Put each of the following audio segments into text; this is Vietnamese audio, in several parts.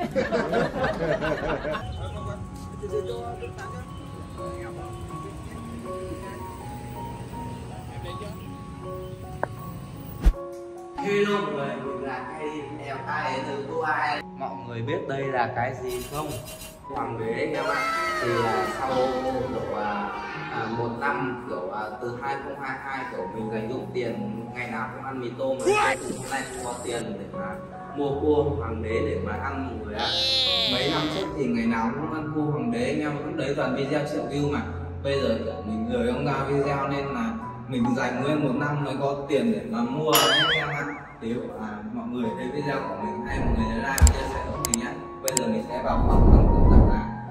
Hello mọi người, mình là cây em ai từ cô ai Mọi người biết đây là cái gì không? Hoàng đế em ạ. Thì à, sau kiểu à, à, một năm kiểu à, từ 2022 kiểu mình dành dụng tiền ngày nào cũng ăn mì tôm. Rồi hôm nay không có tiền để mà mua cua hoàng đế để mà ăn mọi người ạ. Mấy năm trước thì ngày nào cũng ăn cua hoàng đế anh em lúc đấy toàn video triệu view mà. Bây giờ mình lười không ra video nên là mình dành nguyên một năm mới có tiền để mà mua anh em ạ. Nếu à, mọi người thấy video của mình hay mọi người nhớ like chia sẻ giúp mình nhé bây giờ mình sẽ vào phòng thằng cũng rằng là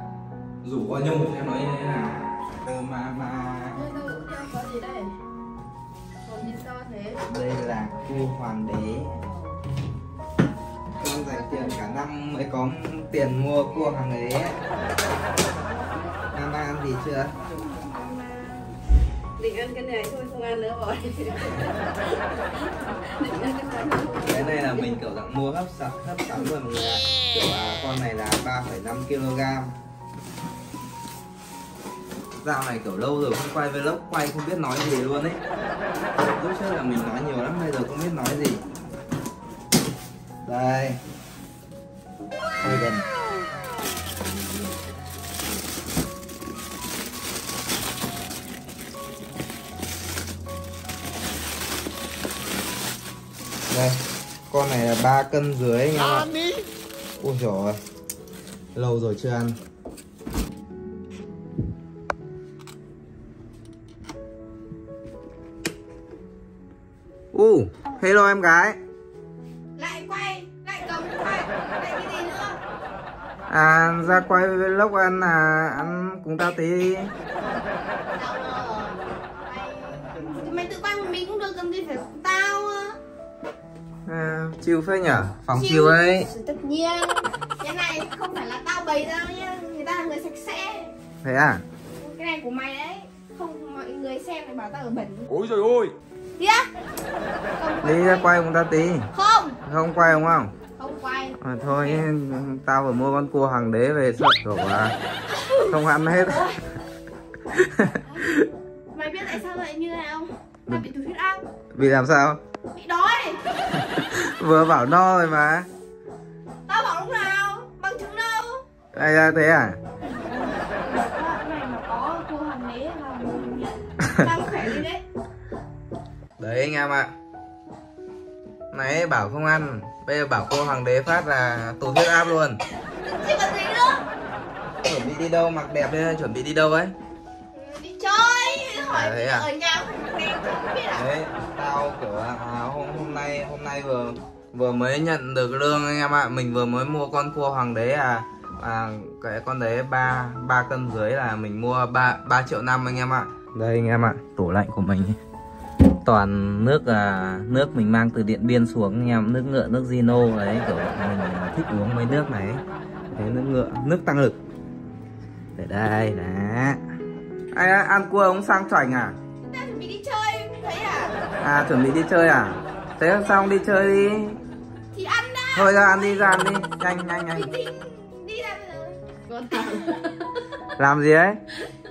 rủ qua nhung xem nó như thế nào. Ừ, mà mà. Đây là cua hoàng đế con dành tiền cả năm mới có tiền mua cua hoàng đế ấy. Mama ăn gì chưa? Định ăn cái này thôi không ăn nữa rồi. Cái này thôi. cái này là mình kiểu dạng mua hấp sẵn hấp sẵn rồi mọi người ạ kiểu à, con này là 3,5 kg dạo này kiểu lâu rồi không quay vlog quay không biết nói gì luôn ấy lúc trước là mình nói nhiều lắm bây giờ không biết nói gì đây hơi gần đây con này là 3 cân dưới anh em ạ. Ôi trời lâu rồi chưa ăn. U hello em gái à ra quay vlog ăn à ăn cùng tao tí rồi? Mày tự quay một mình cũng được, cần gì phải cùng tao á. à, chill phết nhở phòng chill ấy Sự tất nhiên. Cái này không phải là tao bày ra nhá, người ta là người sạch sẽ. thế à Cái này của mày đấy. Không mọi người xem thì bảo tao ở bẩn. Ôi trời ơi Đi á? Đi ra quay cùng tao tí Không, không quay đúng không. À, thôi tao vừa mua con cua hoàng đế về sợ kiểu à, không ăn hết Mày biết tại sao lại như này không? Tao bị tụt huyết áp, vì làm sao bị đói. vừa bảo no rồi mà Tao bảo lúc nào? Bằng chứng đâu? ai ra thế à này mà có cô hoàng đế là mình đang khỏe đi đấy. đấy anh em ạ nãy bảo không ăn. Bây giờ bảo cô hoàng đế phát là tụt huyết áp luôn. Chứ còn gì nữa? chuẩn bị đi đâu? Mặc đẹp đi chuẩn bị đi đâu ấy? Đi chơi, hỏi À, thế à? ở nhà không biết à? đấy tao kiểu à, hôm hôm nay hôm nay vừa vừa mới nhận được lương anh em ạ. Mình vừa mới mua con cua hoàng đế à. À cái con đấy ba ba cân dưới là mình mua ba ba triệu năm anh em ạ. Đây anh em ạ tủ lạnh của mình toàn nước à nước mình mang từ điện biên xuống anh em nước ngựa nước Zino đấy kiểu mình à, thích uống mấy nước này thế nước ngựa nước tăng lực để đây đó ai á, ăn cua uống sang chảnh à Ta chuẩn bị đi chơi, thấy à? À chuẩn bị đi chơi à? Thế sau đi chơi đi Thì ăn đã. Thôi ra ăn đi ra ăn đi Nhanh nhanh nhanh đi ra bây giờ. Làm gì ấy?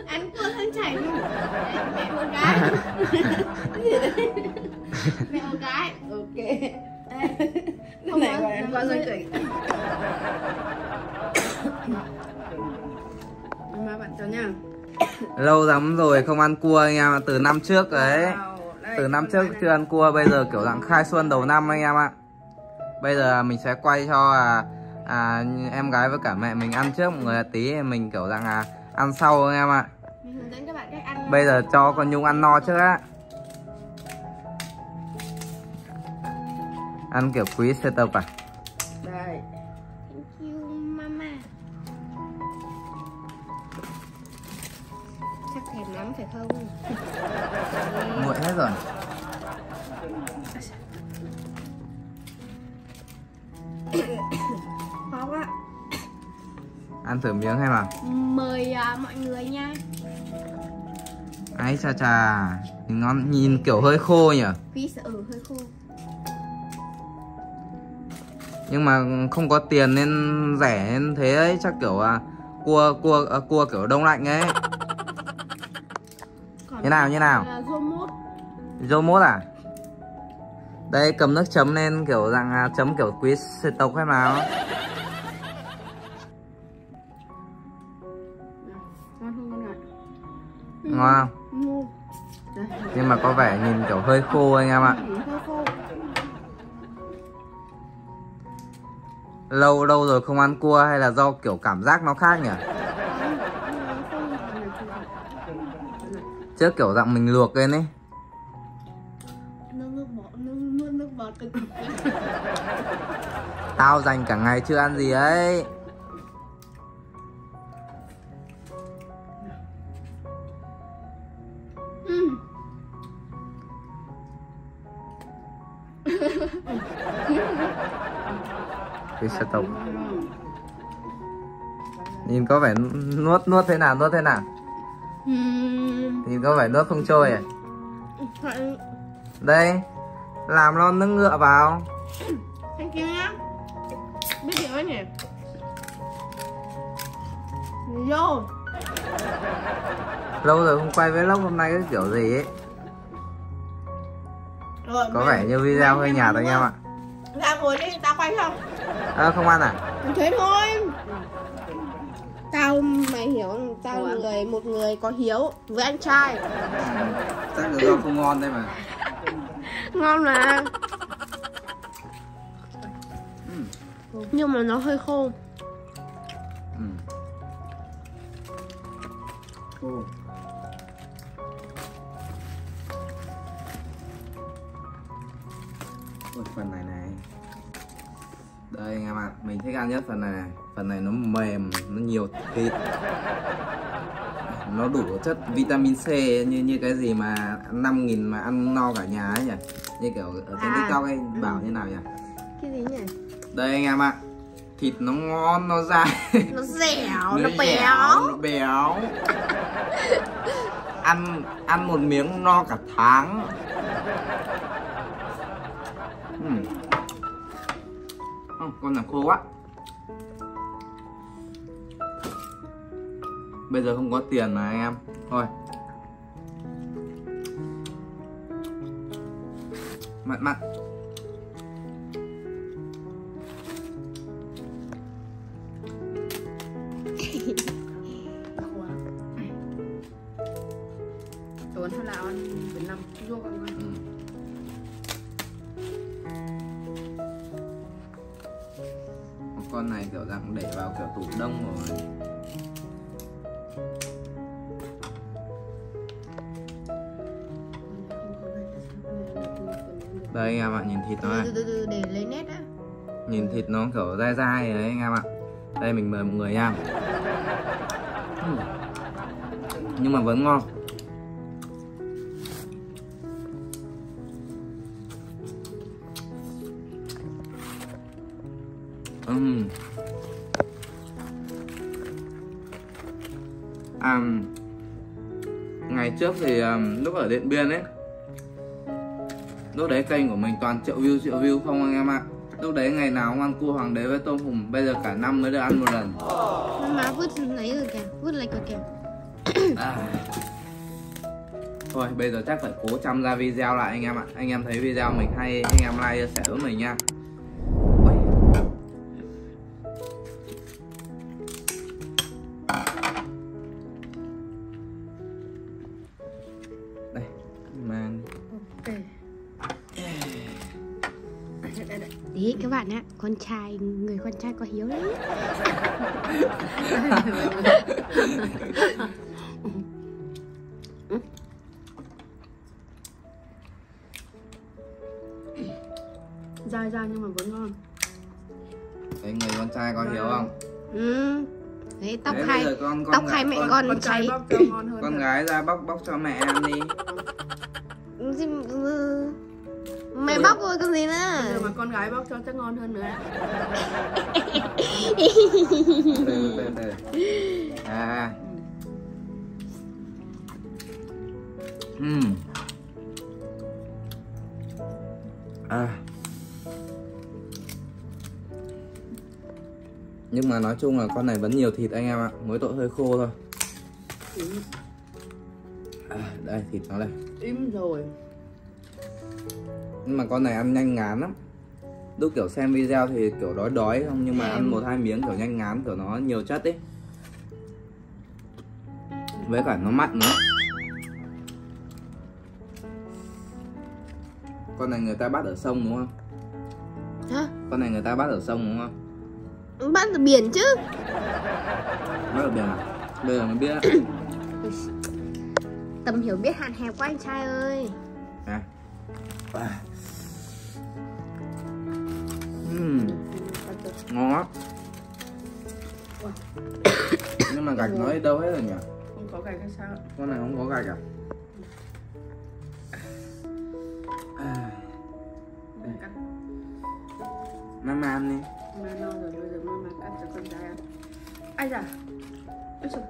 Ăn cua thân chảy luôn. Đấy, Mẹ con gái. Cái? Mẹ con gái. Ok. Không này gọi ăn qua rơi tỉnh. Mà bạn cho nha. Lâu lắm rồi không ăn cua anh em ạ Từ năm trước đấy Wow, Từ năm trước chưa ăn cua Bây giờ kiểu dạng khai xuân đầu năm anh em ạ Bây giờ mình sẽ quay cho à, à, em gái với cả mẹ mình ăn trước mọi người là tí Mình kiểu dạng à, ăn sau anh em ạ Mình hướng dẫn các bạn cách ăn. Bây giờ cho con Nhung ăn no trước á Ăn kiểu quý setup à Đây. Thank you mama. Chắc thèm lắm phải không? Nguội hết rồi Khó quá. Ăn thử miếng hay mà Mời à, mọi người nha. Ấy chà chà Ngon nhìn kiểu hơi khô nhỉ Quý sợ ừ hơi khô. Nhưng mà không có tiền nên rẻ nên thế ấy chắc kiểu à, cua cua à, cua kiểu đông lạnh ấy. Còn như nào như nào? rô mốt. Dô mốt à? Đây cầm nước chấm lên kiểu dạng à, chấm kiểu quý sư tộc hay nào. Ngon không nhưng mà có vẻ nhìn kiểu hơi khô anh em ạ lâu lâu rồi không ăn cua hay là do kiểu cảm giác nó khác nhỉ? Trước kiểu dạng mình luộc lên ấy. Tao dành cả ngày chưa ăn gì ấy có vẻ nuốt nuốt thế nào nuốt thế nào? Ừ. nhìn có vẻ nuốt không trôi à? Phải- đây làm lon nước ngựa vào. Thank you nhá. Biết điều ấy nhỉ? Vô. Lâu rồi không quay vlog hôm nay cái kiểu gì ấy? Rồi, có vẻ như video hơi nhạt anh em ạ. Ra ngồi đi, tao quay không? à, không ăn à? Thế thôi Tao, mày hiểu không? Tao là người, một người có hiếu với anh trai chắc là do không ngon đây mà Ngon mà Nhưng mà nó hơi khô ừ. Ô. đây anh em ạ mình thích ăn nhất phần này này. Phần này nó mềm nó nhiều thịt. Nó đủ chất vitamin C như như cái gì mà 5 nghìn mà ăn no cả nhà ấy nhỉ? Như kiểu ở trên À. tiktok ấy bảo như nào nhỉ? Cái gì nhỉ? đây anh em ạ thịt nó ngon nó dai. Nó dẻo, nó dẻo, béo. nó béo. Ăn ăn một miếng no cả tháng. Ừm. Ồ, con này khô quá. Bây giờ không có tiền mà anh em. Thôi. Mặn mặn. Tuấn hay là ăn Việt Nam vô con con này kiểu dạng để vào kiểu tủ đông rồi. Đây anh em ạ nhìn thịt nó này. Từ từ từ để lấy nét á nhìn thịt nó kiểu dai dai đấy anh em ạ. Đây mình mời mọi người nha. Ừm. nhưng mà vẫn ngon Ừm. À, ngày trước thì um, lúc ở Điện Biên ấy Lúc đấy kênh của mình toàn triệu view triệu view không anh em ạ. Lúc đấy ngày nào cũng ăn cua hoàng đế với tôm hùm Bây giờ cả năm mới được ăn một lần. Má vứt lấy rồi kìa vứt lấy rồi kìa. À. Thôi bây giờ chắc phải cố chăm ra video lại anh em ạ. Anh em thấy video mình hay anh em like chia sẻ với mình nha các bạn ạ, con trai, người con trai có hiếu đấy Dai dai nhưng mà vẫn ngon. Thấy người con trai có hiếu không? Ừ. Đấy tóc Đấy, giờ con, con tóc gái- hay mẹ con, con, con trai cháy. bóc cho ngon hơn con gái ra bóc bóc cho mẹ ăn đi bóc rồi còn gì nữa Giờ mà con gái bóc cho chắc ngon hơn nữa. Từ từ từ à. Ừm. à. Nhưng mà nói chung là con này vẫn nhiều thịt anh em ạ mỗi tội hơi khô thôi. Ừ, à, đây thịt nó đây. Im rồi nhưng mà con này ăn nhanh ngán lắm. Lúc kiểu xem video thì kiểu đói đói không? Nhưng mà Em- ăn một hai miếng kiểu nhanh ngán kiểu nó nhiều chất ấy. Với cả nó mặn nữa. Con này người ta bắt ở sông đúng không? Hả? con này người ta bắt ở sông đúng không? Bắt ở biển chứ. Bắt ở biển à? Bây giờ mới biết. Tầm hiểu biết hạn hẹp của anh trai ơi. À. gạch nó đi đâu hết rồi nhỉ? Không có cái cái sao? Con này không có gạch à? À. Cắt mama ăn. Đi. Mà no rồi bây giờ mama cắt cho con gái ăn. Ai da? Ôi trời.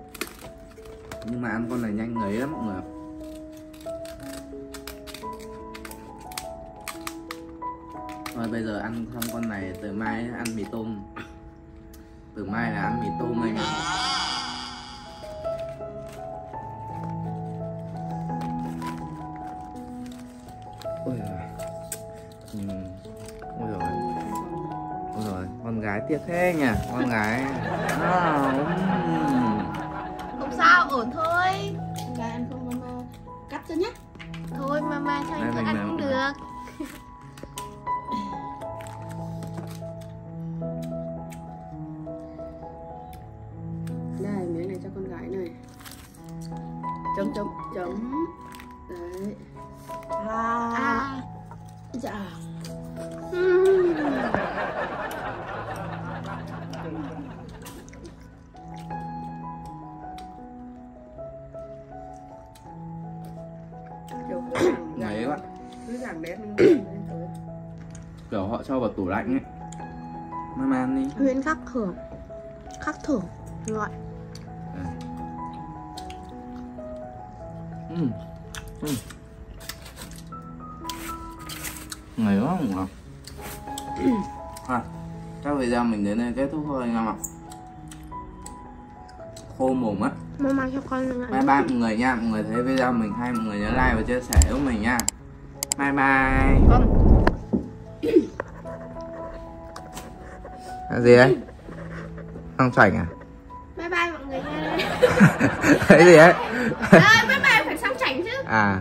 Nhưng mà ăn con này nhanh ngấy lắm mọi người thôi bây giờ ăn xong con này từ mai ăn mì tôm. Từ mai là ăn mì tôm anh ạ con gái tiếc thế nhỉ? Con gái. À. Không sao, ổn thôi. Con gái ăn không mama cắt cho nhé. Thôi mama cho anh cứ ăn cũng được? đây miếng này cho con gái này. Chấm chấm chấm. Đấy. À, À dạ. cho vào tủ lạnh ấy. Mama ăn đi. Huyễn khắc thưởng Khắc thưởng Gọi ừ. Ừ. ngấy quá không ngọt à, chắc video mình đến đây kết thúc thôi anh em ạ. Khô mồm á. Mama cho con bye bye mọi người nha. Mọi người thấy video mình hay mọi người nhớ like và chia sẻ với mình nha. Bye bye. Con cái gì đấy? Không sảnh à? Bye bye mọi người nha. Cái gì đấy? À, Bye bye phải xong chảnh chứ. À